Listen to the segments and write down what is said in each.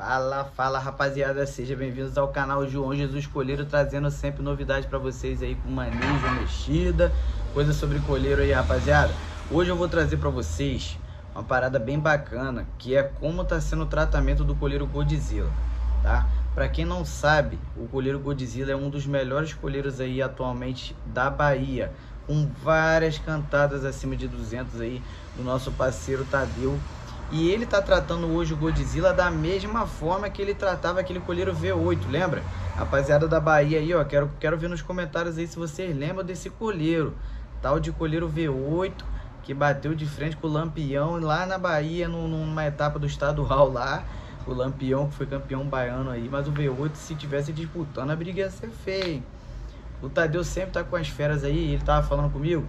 Fala, fala rapaziada, sejam bem-vindos ao canal João Jesus Colheiro, trazendo sempre novidades para vocês aí com manejo, mexida, coisa sobre colheiro aí, rapaziada. Hoje eu vou trazer para vocês uma parada bem bacana, que é como tá sendo o tratamento do colheiro Godzilla, tá? Para quem não sabe, o colheiro Godzilla é um dos melhores colheiros aí atualmente da Bahia, com várias cantadas acima de 200 aí do nosso parceiro Tadeu e ele tá tratando hoje o Godzilla da mesma forma que ele tratava aquele colheiro V8, lembra? Rapaziada da Bahia aí, ó, quero, quero ver nos comentários aí se vocês lembram desse colheiro. Tal de colheiro V8 que bateu de frente com o Lampião lá na Bahia, numa etapa do estadual lá. O Lampião que foi campeão baiano aí, mas o V8 se tivesse disputando a briga ia ser feio. O Tadeu sempre tá com as feras aí, ele tava falando comigo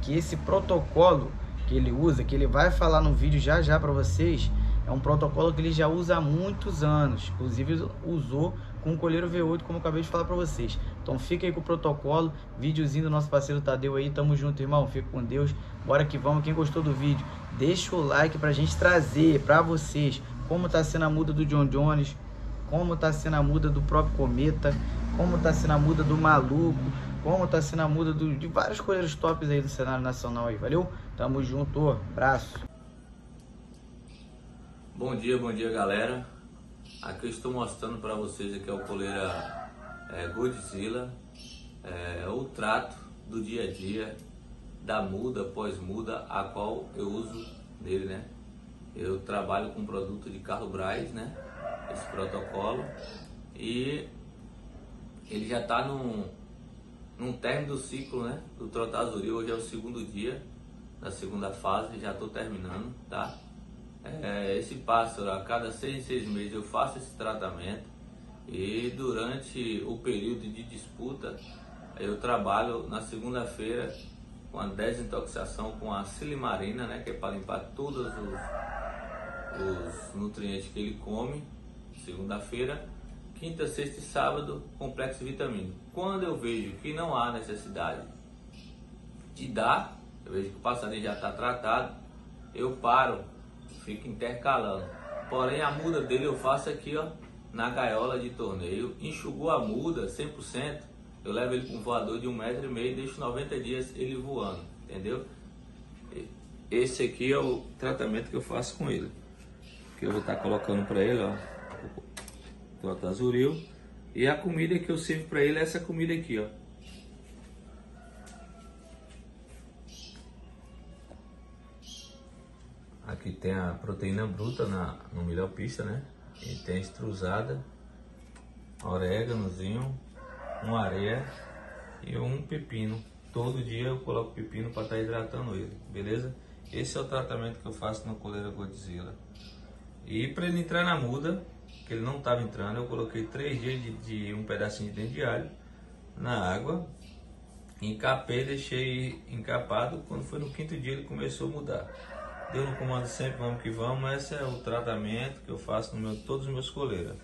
que esse protocolo que ele usa, que ele vai falar no vídeo já já para vocês, é um protocolo que ele já usa há muitos anos. Inclusive usou com o colheiro V8, como eu acabei de falar para vocês. Então fica aí com o protocolo, videozinho do nosso parceiro Tadeu aí. Tamo junto, irmão. Fica com Deus. Bora que vamos. Quem gostou do vídeo, deixa o like pra gente trazer para vocês como tá sendo a muda do John Jones, como tá sendo a muda do próprio Cometa, como tá sendo a muda do Maluco, como tá sendo a muda do, de vários coleiros tops aí do cenário nacional aí, valeu? Tamo junto, abraço. Bom dia, bom dia galera. Aqui eu estou mostrando para vocês aqui é o coleira é, Godzilla, é, o trato do dia a dia da muda pós-muda a qual eu uso nele, né? Eu trabalho com produto de Carlo Braz, né? Esse protocolo e ele já está num num término do ciclo né, do Trotazuril, hoje é o segundo dia da segunda fase, já estou terminando, tá? É, esse pássaro, a cada seis, seis meses eu faço esse tratamento e durante o período de disputa eu trabalho na segunda-feira com a desintoxicação com a silimarina, né, que é para limpar todos os, os nutrientes que ele come, segunda-feira quinta, sexta e sábado, complexo vitamínico. Quando eu vejo que não há necessidade de dar, eu vejo que o passarinho já está tratado, eu paro, fico intercalando. Porém, a muda dele eu faço aqui, ó, na gaiola de torneio. Enxugou a muda 100%, eu levo ele com um voador de um metro e meio deixo 90 dias ele voando, entendeu? Esse aqui é o tratamento que eu faço com ele. Que eu vou estar tá colocando para ele, ó Tota Azuril. E a comida que eu sirvo para ele é essa comida aqui, ó. Aqui tem a proteína bruta na, no milho pista, né? E tem extrusada, oréganozinho, uma areia e um pepino. Todo dia eu coloco pepino para estar tá hidratando ele, beleza? Esse é o tratamento que eu faço no coleira Godzilla. E para ele entrar na muda, que ele não estava entrando, eu coloquei três dias de, de, um pedacinho de dente de alho na água, encapei, deixei encapado, quando foi no quinto dia ele começou a mudar. Deu no comando sempre, vamos que vamos, esse é o tratamento que eu faço no meu, todos os meus coleiros.